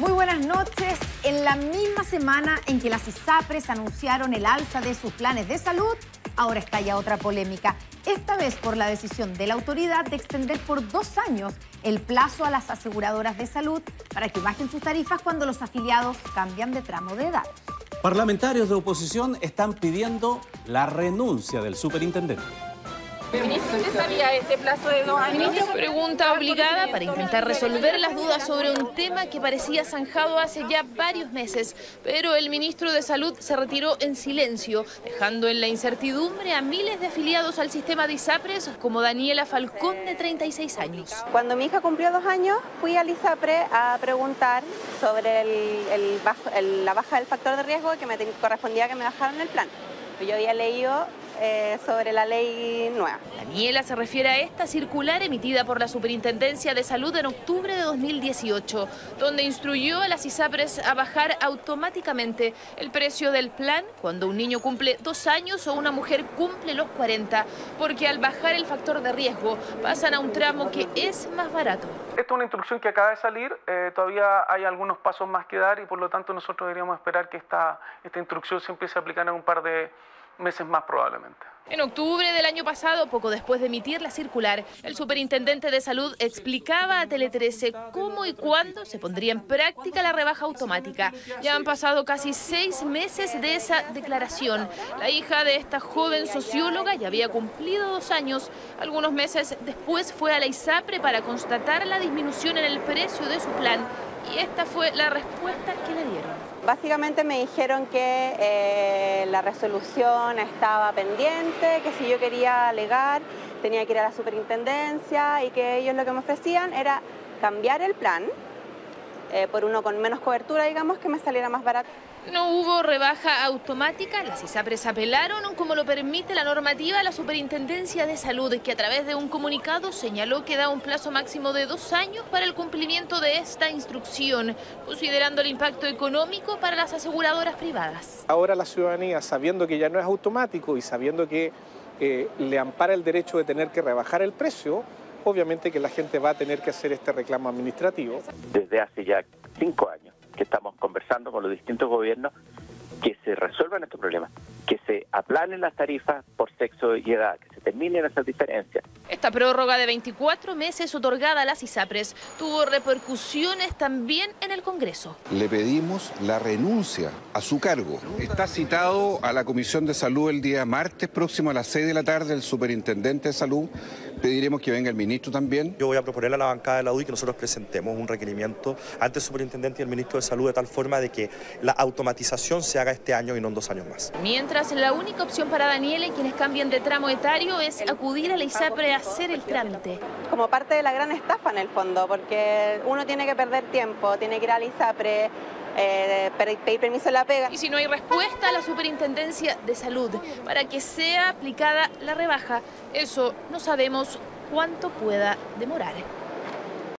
Muy buenas noches. En la misma semana en que las ISAPRES anunciaron el alza de sus planes de salud, ahora estalla otra polémica. Esta vez por la decisión de la autoridad de extender por dos años el plazo a las aseguradoras de salud para que bajen sus tarifas cuando los afiliados cambian de tramo de edad. Parlamentarios de oposición están pidiendo la renuncia del superintendente. Ministro, ¿usted sabía ese plazo de dos años? Pregunta obligada para intentar resolver las dudas sobre un tema que parecía zanjado hace ya varios meses, pero el ministro de Salud se retiró en silencio, dejando en la incertidumbre a miles de afiliados al sistema de ISAPRES como Daniela Falcón de 36 años. Cuando mi hija cumplió dos años, fui al ISAPRE a preguntar sobre la baja del factor de riesgo que me correspondía que me bajaran el plan. Yo había leído eh, sobre la ley nueva. Daniela se refiere a esta circular emitida por la Superintendencia de Salud en octubre de 2018, donde instruyó a las ISAPRES a bajar automáticamente el precio del plan cuando un niño cumple dos años o una mujer cumple los 40, porque al bajar el factor de riesgo pasan a un tramo que es más barato. Esta es una instrucción que acaba de salir, eh, todavía hay algunos pasos más que dar y por lo tanto nosotros deberíamos esperar que esta, esta instrucción se empiece a aplicar en un par de meses más probablemente. En octubre del año pasado, poco después de emitir la circular, el superintendente de salud explicaba a Tele 13 cómo y cuándo se pondría en práctica la rebaja automática. Ya han pasado casi seis meses de esa declaración. La hija de esta joven socióloga ya había cumplido dos años. Algunos meses después fue a la ISAPRE para constatar la disminución en el precio de su plan y esta fue la respuesta que le dieron. Básicamente me dijeron que eh, la resolución estaba pendiente, que si yo quería alegar tenía que ir a la superintendencia y que ellos lo que me ofrecían era cambiar el plan eh, por uno con menos cobertura, digamos, que me saliera más barato. No hubo rebaja automática, las ISAPRES apelaron, como lo permite la normativa, a la Superintendencia de Salud, que a través de un comunicado señaló que da un plazo máximo de dos años para el cumplimiento de esta instrucción, considerando el impacto económico para las aseguradoras privadas. Ahora la ciudadanía, sabiendo que ya no es automático y sabiendo que eh, le ampara el derecho de tener que rebajar el precio, obviamente que la gente va a tener que hacer este reclamo administrativo. Desde hace ya cinco años que estamos conversando con los distintos gobiernos que se resuelvan estos problemas, que se aplanen las tarifas por sexo y edad, se terminen esas diferencias. Esta prórroga de 24 meses otorgada a las ISAPRES tuvo repercusiones también en el Congreso. Le pedimos la renuncia a su cargo. Está citado a la Comisión de Salud el día martes próximo a las 6 de la tarde el Superintendente de Salud Pediremos que venga el ministro también. Yo voy a proponerle a la bancada de la UDI que nosotros presentemos un requerimiento ante el superintendente y el ministro de Salud de tal forma de que la automatización se haga este año y no en dos años más. Mientras la única opción para Daniela y quienes cambian de tramo etario es acudir a la ISAPRE a hacer el trámite. Como parte de la gran estafa en el fondo, porque uno tiene que perder tiempo, tiene que ir a la ISAPRE, eh, pedir permiso en la pega. Y si no hay respuesta a la Superintendencia de Salud para que sea aplicada la rebaja, eso no sabemos cuánto pueda demorar.